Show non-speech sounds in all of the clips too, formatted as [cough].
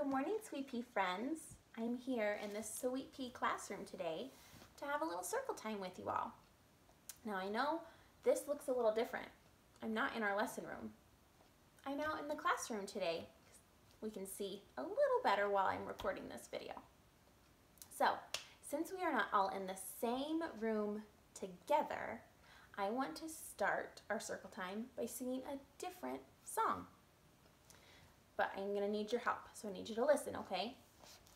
Good morning, Sweet Pea friends. I'm here in the Sweet Pea classroom today to have a little circle time with you all. Now I know this looks a little different. I'm not in our lesson room. I'm out in the classroom today. We can see a little better while I'm recording this video. So, since we are not all in the same room together, I want to start our circle time by singing a different song. But I'm gonna need your help, so I need you to listen, okay?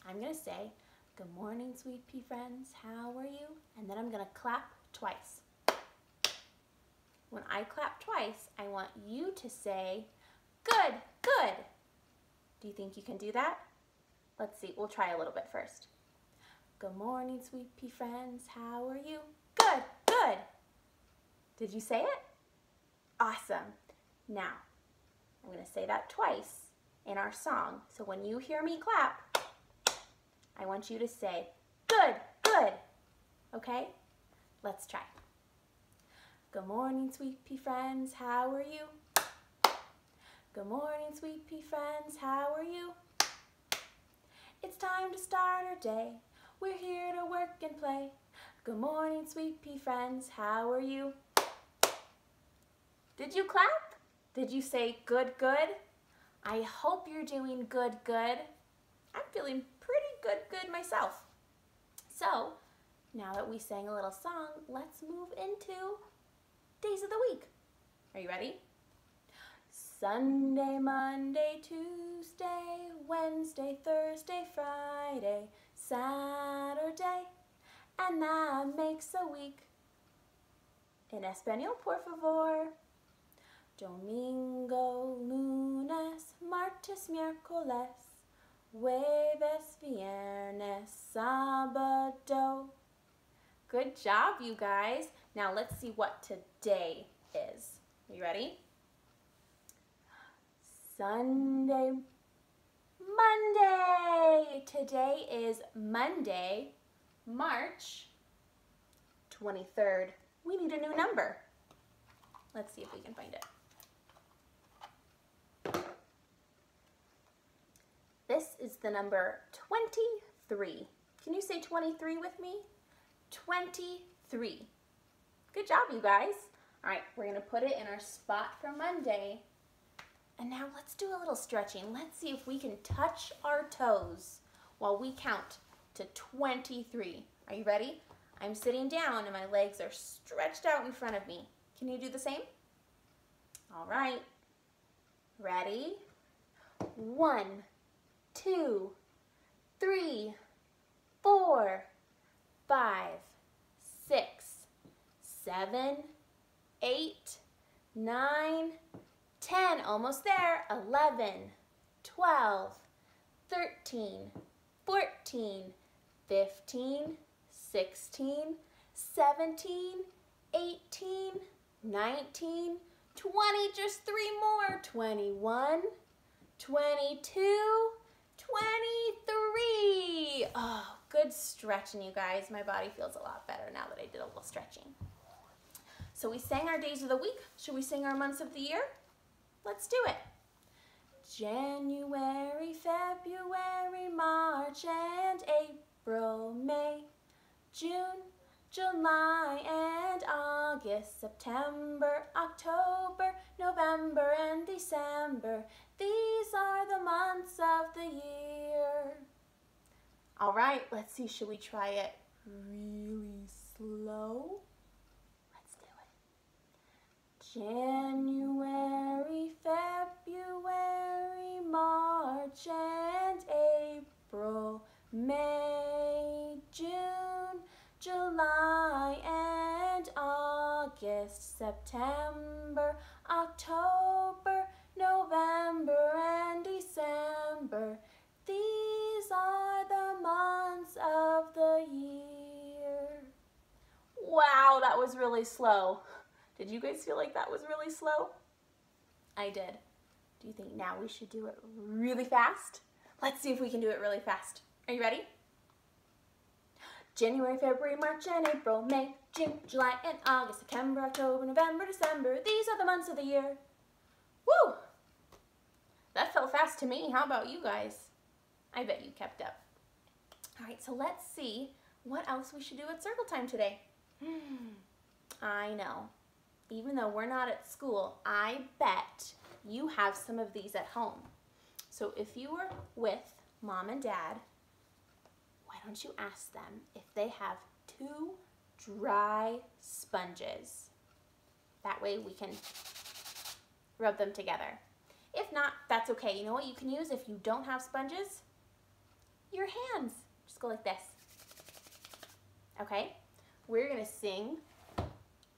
I'm gonna say, good morning, sweet pea friends, how are you? And then I'm gonna clap twice. When I clap twice, I want you to say, good, good. Do you think you can do that? Let's see, we'll try a little bit first. Good morning, sweet pea friends, how are you? Good, good. Did you say it? Awesome. Now, I'm gonna say that twice in our song. So when you hear me clap, I want you to say, good, good. Okay? Let's try. Good morning, sweet pea friends, how are you? Good morning, sweet pea friends, how are you? It's time to start our day. We're here to work and play. Good morning, sweet pea friends, how are you? Did you clap? Did you say good, good? I hope you're doing good, good. I'm feeling pretty good, good myself. So, now that we sang a little song, let's move into days of the week. Are you ready? Sunday, Monday, Tuesday, Wednesday, Thursday, Friday, Saturday, and that makes a week. En español, por favor. Domingo, lunes, martes, miércoles, jueves, viernes, sábado. Good job, you guys. Now let's see what today is. You ready? Sunday, Monday. Today is Monday, March 23rd. We need a new number. Let's see if we can find it. This is the number 23. Can you say 23 with me? 23. Good job, you guys. All right, we're gonna put it in our spot for Monday. And now let's do a little stretching. Let's see if we can touch our toes while we count to 23. Are you ready? I'm sitting down and my legs are stretched out in front of me. Can you do the same? All right. Ready? One, two, three, four, five, six, seven, eight, nine, ten, almost there, 11, 12, 13, 14, 15, 16, 17, 18, 19, 20, just three more, 21, 22, 23. Oh, good stretching, you guys. My body feels a lot better now that I did a little stretching. So we sang our days of the week. Should we sing our months of the year? Let's do it. January, February, March, and April, May, June, July, and August, September, October, November, and December. These are the months of the year. All right, let's see, should we try it really slow? Let's do it. January, February, March, and April, May, June, July, and August, September, October, November, and December. These are the months of the year. Wow, that was really slow. Did you guys feel like that was really slow? I did. Do you think now we should do it really fast? Let's see if we can do it really fast. Are you ready? January, February, March, and April, May, June, July, and August, September, October, November, December. These are the months of the year. Woo! That felt fast to me. How about you guys? I bet you kept up. All right, so let's see what else we should do at circle time today. Hmm, I know. Even though we're not at school, I bet you have some of these at home. So if you were with mom and dad, why don't you ask them if they have two dry sponges? That way we can rub them together. If not, that's okay. You know what you can use if you don't have sponges? Your hands. Just go like this. Okay? We're going to sing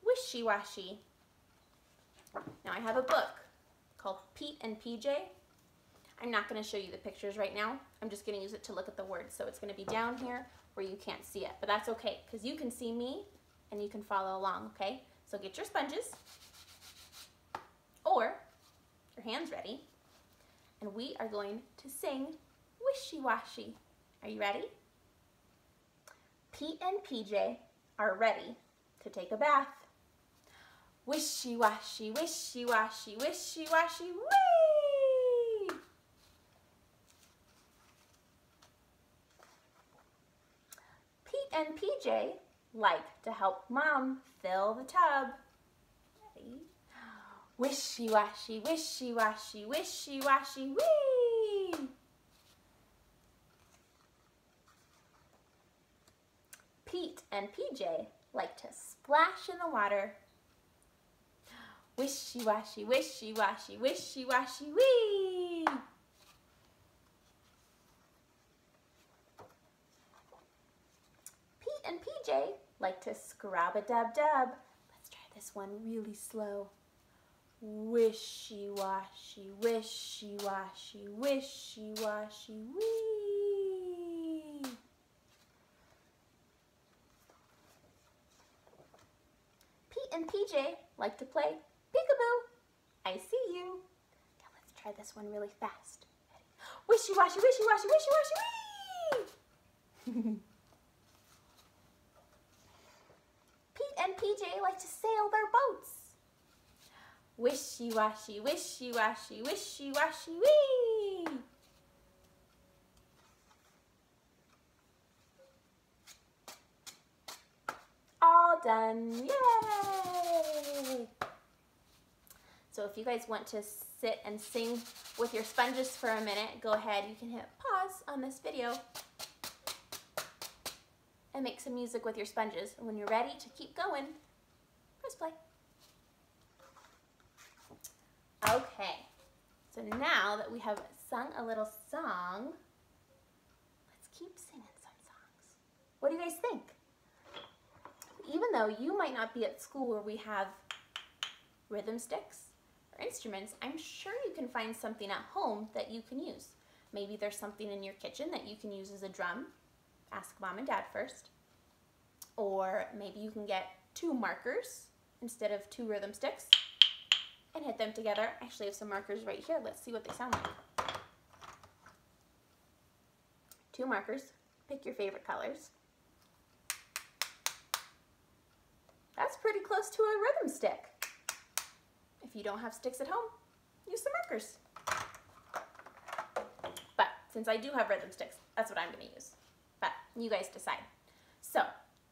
Wishy Washy. Now I have a book called Pete and PJ. I'm not going to show you the pictures right now. I'm just going to use it to look at the words. So it's going to be down here where you can't see it. But that's okay because you can see me and you can follow along, okay? So get your sponges or your hands ready and we are going to sing Wishy Washy. Are you ready? Pete and PJ are ready to take a bath. Wishy washy, wishy washy, wishy washy, wee! Pete and PJ like to help mom fill the tub. Ready? Wishy washy, wishy washy, wishy washy, wee! Pete and PJ like to splash in the water. Wishy washy, wishy washy, wishy washy, wee! Pete and PJ like to scrub a dub dub. Let's try this one really slow. Wishy washy, wishy washy, wishy washy, wee! Pete and PJ like to play peekaboo. I see you. Now let's try this one really fast. Wishy washy, wishy washy, wishy washy, wee! [laughs] Pete and PJ like to sail their boats. Wishy washy, wishy washy, wishy washy, wee! All done, yay! So if you guys want to sit and sing with your sponges for a minute, go ahead, you can hit pause on this video and make some music with your sponges. And when you're ready to keep going, press play. Okay, so now that we have sung a little song, let's keep singing some songs. What do you guys think? Even though you might not be at school where we have rhythm sticks or instruments, I'm sure you can find something at home that you can use. Maybe there's something in your kitchen that you can use as a drum. Ask mom and dad first. Or maybe you can get two markers instead of two rhythm sticks and hit them together. I actually have some markers right here. Let's see what they sound like. Two markers. Pick your favorite colors. That's pretty close to a rhythm stick. If you don't have sticks at home, use some markers. But since I do have rhythm sticks, that's what I'm going to use. But you guys decide. So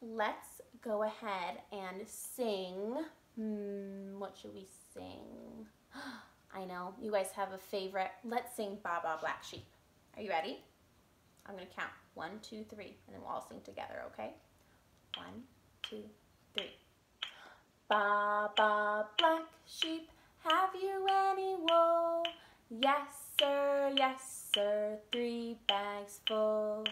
let's go ahead and sing. Hmm, what should we sing? [gasps] I know, you guys have a favorite. Let's sing Baa Baa Black Sheep. Are you ready? I'm going to count one, two, three, and then we'll all sing together, okay? One, two, three. [gasps] Baa Baa Black Sheep, have you any wool? Yes, sir, yes, sir, three bags full.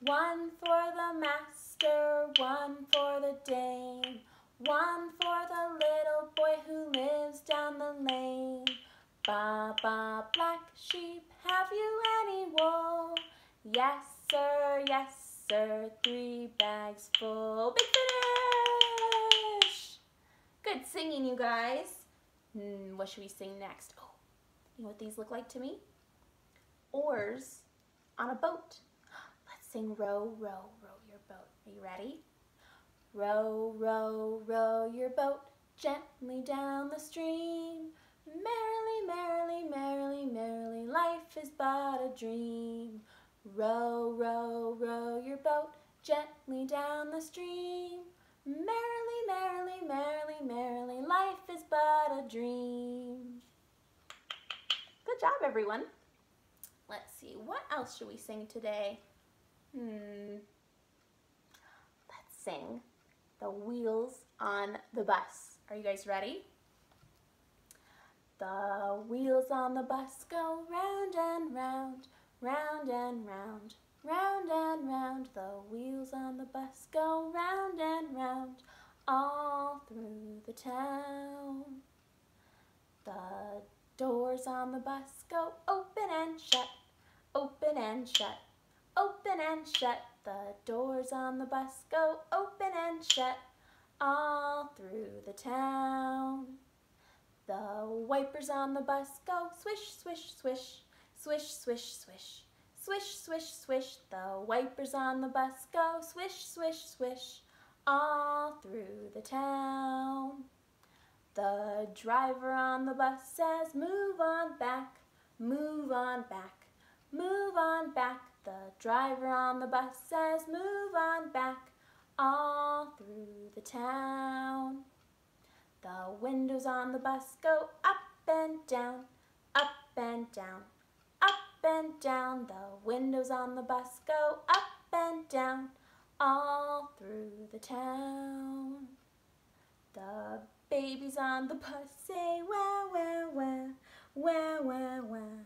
One for the master, one for the dame, one for the little boy who lives down the lane. Ba ba Black Sheep, have you any wool? Yes, sir, yes, sir, three bags full. Big finish! Good singing, you guys. Hmm, what should we sing next? Oh, you know what these look like to me? Oars on a boat. [gasps] Let's sing row, row, row your boat. Are you ready? Row, row, row your boat gently down the stream. Merrily, merrily, merrily, merrily, life is but a dream. Row, row, row your boat gently down the stream. Merrily, merrily, merrily, merrily, life is but a dream. Good job, everyone. Let's see, what else should we sing today? Hmm. Let's sing The Wheels on the Bus. Are you guys ready? The wheels on the bus go round and round, round and round, round and round. The wheels on the bus go round and round, all through the town. The doors on the bus go open and shut, open and shut, open and shut. The doors on the bus go open and shut, all through the town. The wipers on the bus go swish, swish, swish, swish, swish, swish, swish, swish, swish. The wipers on the bus go swish, swish, swish, all through the town. The driver on the bus says, move on back, move on back, move on back. The driver on the bus says, move on back, all through the town. The windows on the bus go up and down, up and down, up and down. The windows on the bus go up and down, all through the town. The babies on the bus say wah, wah, wah, wah, wah, wah,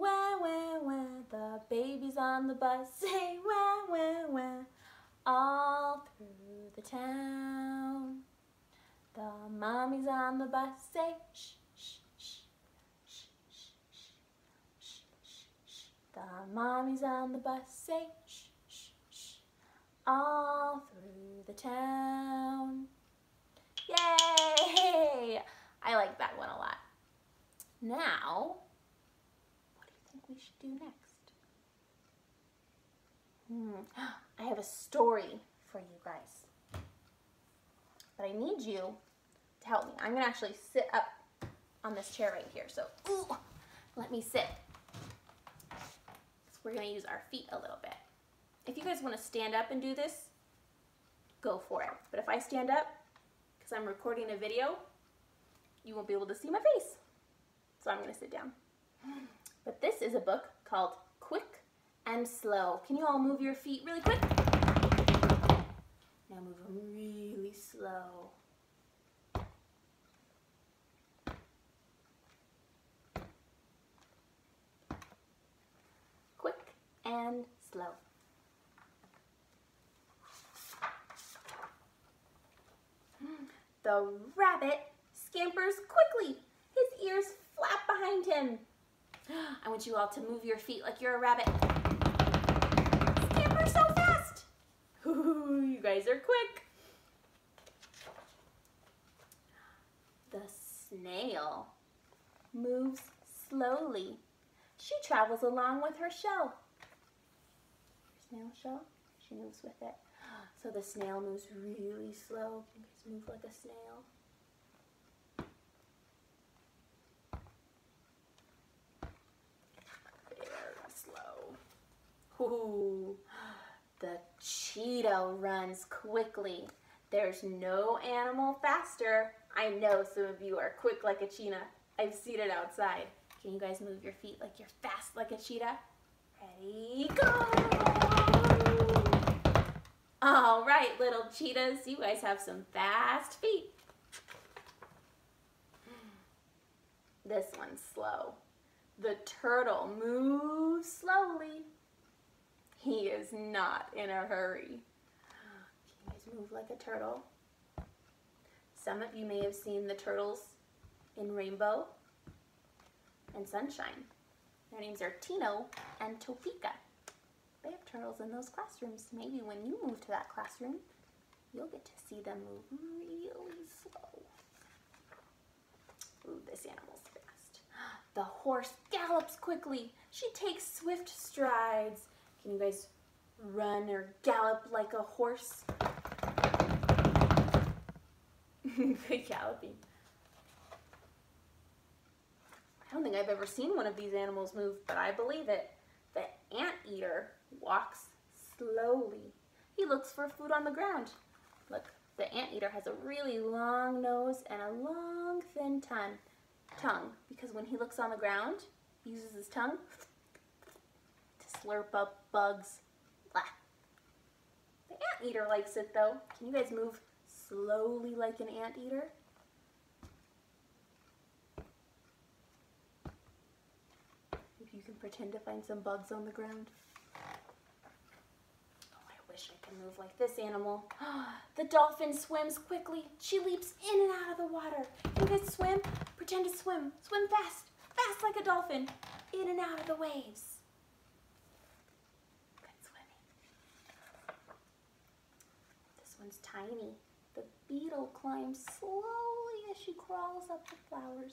Wah, wah, wah, the babies on the bus [laughs] say wah, wah, wah, all through the town. The mommies on the bus say shh, shh, shh, shh, shh, shh, shh, shh. The mommies on the bus say shh, shh, shh, all through the town. Yay! [laughs] I like that one a lot. Now, we should do next? Hmm. [gasps] I have a story for you guys. But I need you to help me. I'm going to actually sit up on this chair right here. So, ooh, let me sit. So we're going to use our feet a little bit. If you guys want to stand up and do this, go for it. But if I stand up, because I'm recording a video, you won't be able to see my face. So I'm going to sit down. But this is a book called Quick and Slow. Can you all move your feet really quick? Now move them really slow. Quick and slow. The rabbit scampers quickly. His ears flap behind him. [gasps] I want you all to move your feet like you're a rabbit. Scamper so fast. [laughs] you guys are quick. The snail moves slowly. She travels along with her shell. Snail shell, she moves with it. [gasps] So the snail moves really slow. You guys move like a snail. Very slow. Ooh, [gasps] the cheetah runs quickly. There's no animal faster. I know some of you are quick like a cheetah. I've seen it outside. Can you guys move your feet like you're fast like a cheetah? Ready, go! All right, little cheetahs, you guys have some fast feet. This one's slow. The turtle moves slowly. He is not in a hurry. Can you guys move like a turtle? Some of you may have seen the turtles in Rainbow and Sunshine. Their names are Tino and Topeka. They have turtles in those classrooms. Maybe when you move to that classroom, you'll get to see them move really slow. Ooh, this animal's fast. [gasps] The horse gallops quickly. She takes swift strides. Can you guys run or gallop like a horse? [laughs] Good galloping. I don't think I've ever seen one of these animals move, but I believe it. The anteater walks slowly. He looks for food on the ground. Look, the anteater has a really long nose and a long thin tongue, tongue because when he looks on the ground, he uses his tongue to slurp up bugs. Blah. The anteater likes it though. Can you guys move slowly like an anteater? If you can pretend to find some bugs on the ground. Oh, I wish I could move like this animal. [gasps] the dolphin swims quickly. She leaps in and out of the water. Can you guys swim? Pretend to swim. Swim fast. Fast like a dolphin. In and out of the waves. Good swimming. One's tiny. The beetle climbs slowly as she crawls up the flowers.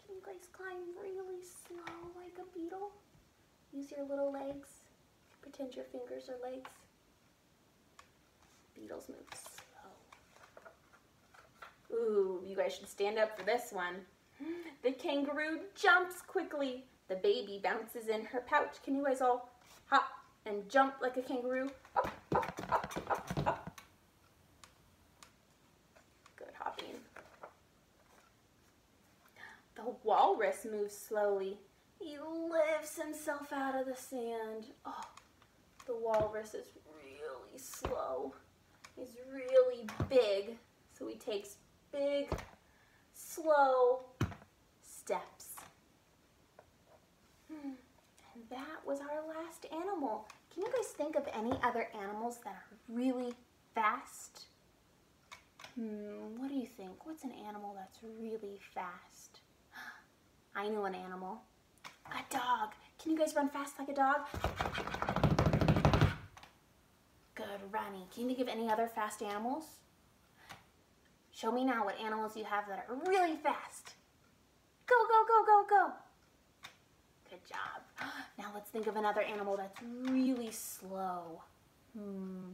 Can you guys climb really slow like a beetle? Use your little legs. Pretend your fingers are legs. Beetles move slow. Ooh, you guys should stand up for this one. [gasps] The kangaroo jumps quickly. The baby bounces in her pouch. Can you guys all hop and jump like a kangaroo? Up, up, up, Good hopping. The walrus moves slowly. He lifts himself out of the sand. Oh, the walrus is really slow. He's really big, so he takes big, slow steps. Hmm. And that was our last animal. Can you guys think of any other animals that are really fast? Hmm, what do you think? What's an animal that's really fast? I know an animal. A dog. Can you guys run fast like a dog? Good running. Can you think of any other fast animals? Show me now what animals you have that are really fast. Go, go, go, go, go. Good job. [gasps] Now let's think of another animal that's really slow. Hmm.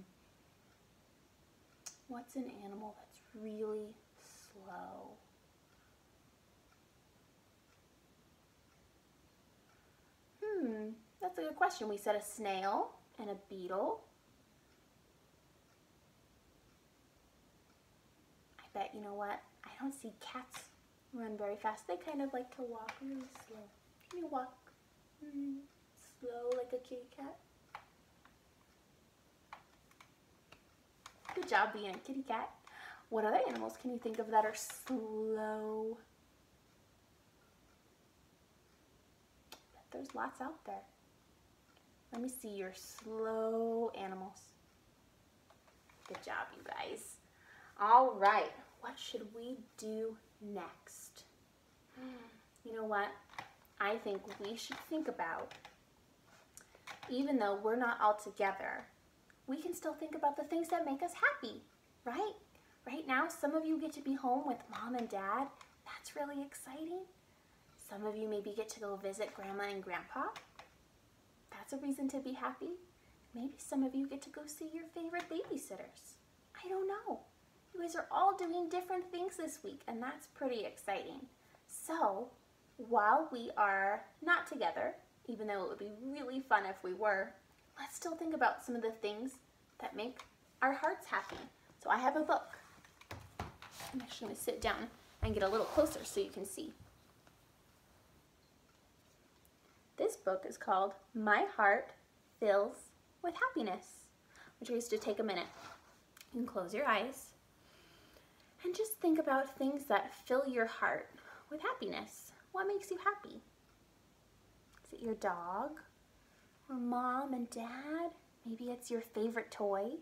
What's an animal that's really slow? Hmm, that's a good question. We said a snail and a beetle. I bet, you know what? I don't see cats run very fast. They kind of like to walk really slow. Can you walk mm, slow like a kitty cat? Good job being a kitty cat. What other animals can you think of that are slow? There's lots out there. Let me see your slow animals. Good job, you guys. All right, what should we do next? You know what? I think we should think about, even though we're not all together, we can still think about the things that make us happy, right? Right now, some of you get to be home with mom and dad. That's really exciting. Some of you maybe get to go visit grandma and grandpa. That's a reason to be happy. Maybe some of you get to go see your favorite babysitters. I don't know. You guys are all doing different things this week, and that's pretty exciting. So, while we are not together, even though it would be really fun if we were, let's still think about some of the things that make our hearts happy. So I have a book. I'm actually going to sit down and get a little closer so you can see. This book is called My Heart Fills with Happiness. I want you to take a minute. You can close your eyes and just think about things that fill your heart with happiness. What makes you happy? Is it your dog? Or mom and dad? Maybe it's your favorite toy?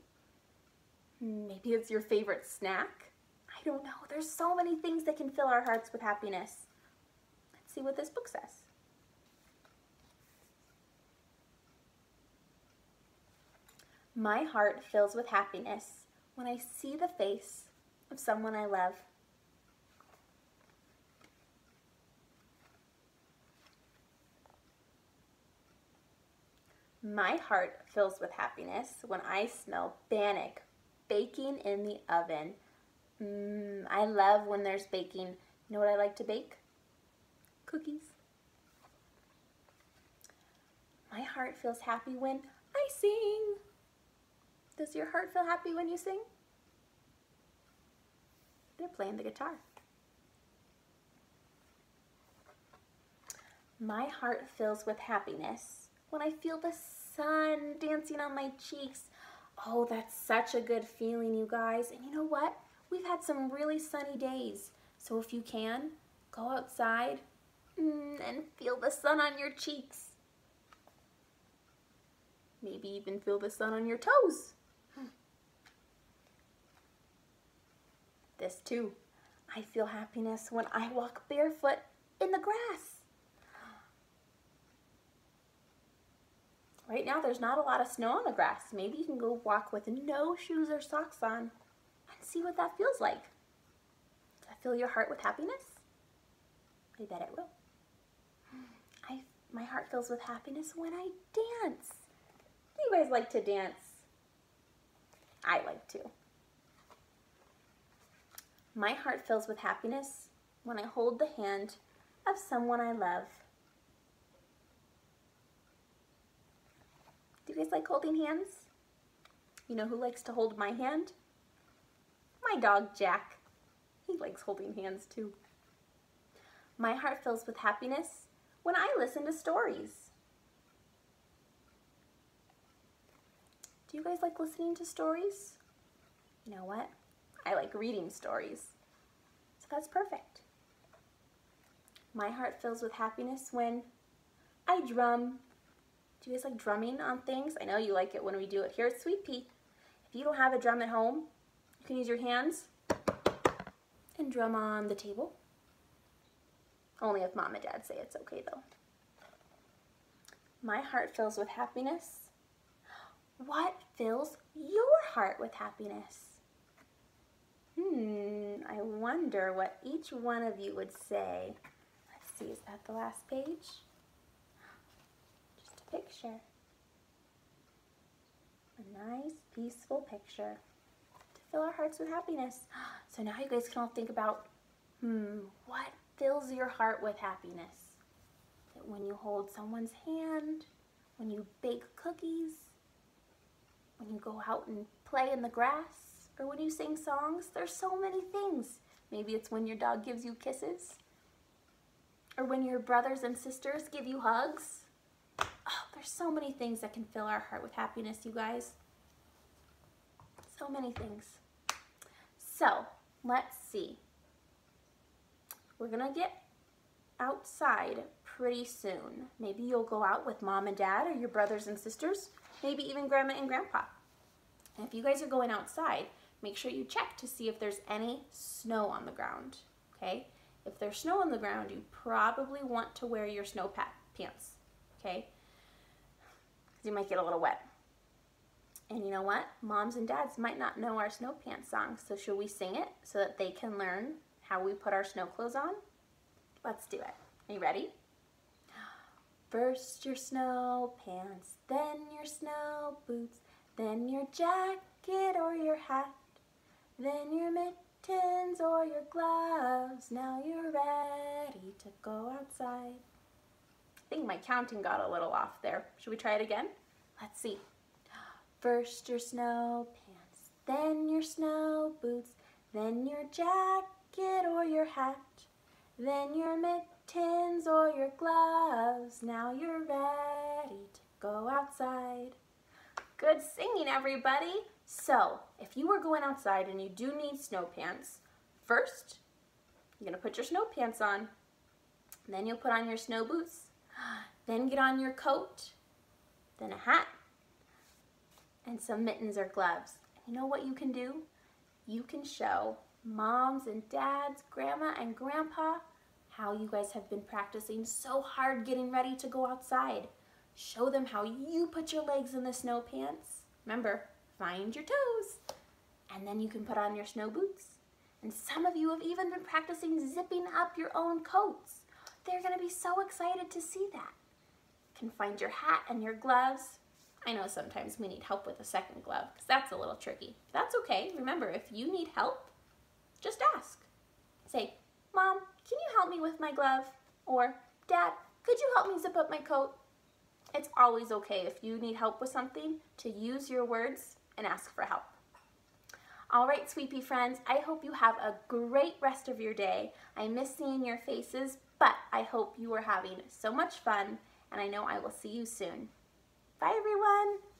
Maybe it's your favorite snack? I don't know. There's so many things that can fill our hearts with happiness. Let's see what this book says. My heart fills with happiness when I see the face of someone I love. My heart fills with happiness when I smell bannock baking in the oven. Mm, I love when there's baking. You know what I like to bake? Cookies. My heart feels happy when I sing. Does your heart feel happy when you sing? They're playing the guitar. My heart fills with happiness when I feel the sun dancing on my cheeks. Oh, that's such a good feeling, you guys. And you know what? We've had some really sunny days. So if you can, go outside mm, and feel the sun on your cheeks. Maybe even feel the sun on your toes. This too. I feel happiness when I walk barefoot in the grass. Right now there's not a lot of snow on the grass. Maybe you can go walk with no shoes or socks on and see what that feels like. Does that fill your heart with happiness? I bet it will. I, my heart fills with happiness when I dance. Do you guys like to dance? I like to. My heart fills with happiness when I hold the hand of someone I love. Do you guys like holding hands? You know who likes to hold my hand? My dog, Jack. He likes holding hands too. My heart fills with happiness when I listen to stories. Do you guys like listening to stories? You know what? I like reading stories. So that's perfect. My heart fills with happiness when I drum. Do you guys like drumming on things? I know you like it when we do it here at Sweet Pea. If you don't have a drum at home, you can use your hands and drum on the table. Only if mom and dad say it's okay though. My heart fills with happiness. What fills your heart with happiness? Hmm, I wonder what each one of you would say. Let's see, is that the last page? Just a picture. A nice, peaceful picture to fill our hearts with happiness. [gasps] So now you guys can all think about, hmm, what fills your heart with happiness? That when you hold someone's hand, when you bake cookies, when you go out and play in the grass, or when you sing songs. There's so many things. Maybe it's when your dog gives you kisses, or when your brothers and sisters give you hugs. Oh, there's so many things that can fill our heart with happiness, you guys. So many things. So, let's see. We're gonna get outside pretty soon. Maybe you'll go out with mom and dad or your brothers and sisters, maybe even grandma and grandpa. And if you guys are going outside, make sure you check to see if there's any snow on the ground, okay? If there's snow on the ground, you probably want to wear your snow pants, okay? Because you might get a little wet. And you know what? Moms and dads might not know our snow pants song, so should we sing it so that they can learn how we put our snow clothes on? Let's do it. Are you ready? [gasps] First your snow pants, then your snow boots, then your jacket or your hat, then your mittens or your gloves. Now you're ready to go outside. I think my counting got a little off there. Should we try it again? Let's see. First your snow pants, then your snow boots, then your jacket or your hat, then your mittens or your gloves. Now you're ready to go outside. Good singing, everybody. So, if you are going outside and you do need snow pants, first, you're going to put your snow pants on. Then you'll put on your snow boots. [gasps] Then get on your coat. Then a hat. And some mittens or gloves. You know what you can do? You can show moms and dads, grandma and grandpa, how you guys have been practicing so hard getting ready to go outside. Show them how you put your legs in the snow pants. Remember, find your toes. And then you can put on your snow boots. And some of you have even been practicing zipping up your own coats. They're gonna be so excited to see that. You can find your hat and your gloves. I know sometimes we need help with a second glove because that's a little tricky. That's okay. Remember, if you need help, just ask. Say, Mom, can you help me with my glove? Or, Dad, could you help me zip up my coat? It's always okay if you need help with something to use your words and ask for help. All right, Sweet Pea friends, I hope you have a great rest of your day. I miss seeing your faces, but I hope you are having so much fun, and I know I will see you soon. Bye, everyone.